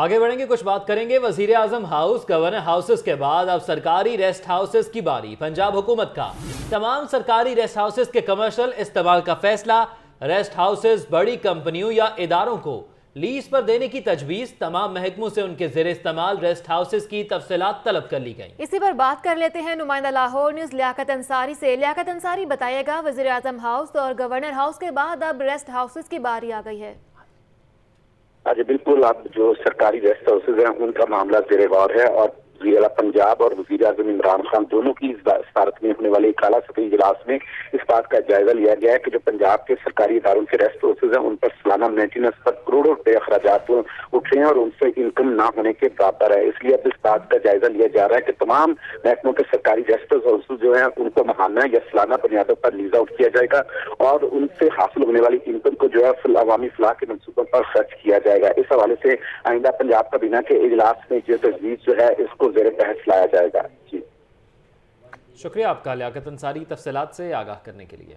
आगे बढ़ेंगे, कुछ बात करेंगे। वज़ीर आज़म हाउस गवर्नर हाउसेस के बाद अब सरकारी रेस्ट हाउसेस की बारी, पंजाब हुकूमत का। तमाम सरकारी रेस्ट हाउसेस के कमर्शियल इस्तेमाल का फैसला, रेस्ट हाउसेस बड़ी कंपनियों या इदारों को लीज पर देने की तजवीज़, तमाम महकमों से उनके जेर इस्तेमाल रेस्ट हाउसेस की तफसलात तलब कर ली गई। इसी पर बात कर लेते हैं नुमाइंदा लाहौर न्यूज़, लियाकत अंसारी से। लियाकत अंसारी, बताइएगा वज़ीर आज़म हाउस और गवर्नर हाउस के बाद अब रेस्ट हाउसेस की बारी आ गई है। आज बिल्कुल अब जो सरकारी रेस्ट हाउसेज हैं उनका मामला जेर गौर है और वज़ीर पंजाब और वजी अजम इमरान खान दोनों की इस भारत में होने वाले काला सतही इजलास में इस बात का जायजा लिया गया है कि जो पंजाब के सरकारी इदारों के रेस्ट हाउसेज हैं, उन पर सालाना मेंटेनेंस पर करोड़ों रुपए अखराज उठे हैं और उनसे इनकम ना होने के बराबर है। इसलिए अब इस बात का जायजा लिया जा रहा है कि तमाम महकमों के सरकारी रेस्ट हाउसेज जो है, उनको महाना या सालाना बुनियादों पर लीज आउट किया जाएगा और उनसे हासिल होने वाली इनकम को जो है अवामी फलाह के मनसूबों पर खर्च किया जाएगा। इस हवाले से आइंदा पंजाब काबीना के इजलास में जो तजवीज जो है, इसको जेर बहस लाया जाएगा। जी। शुक्रिया आपका लियाकत अंसारी तफसलात से आगाह करने के लिए।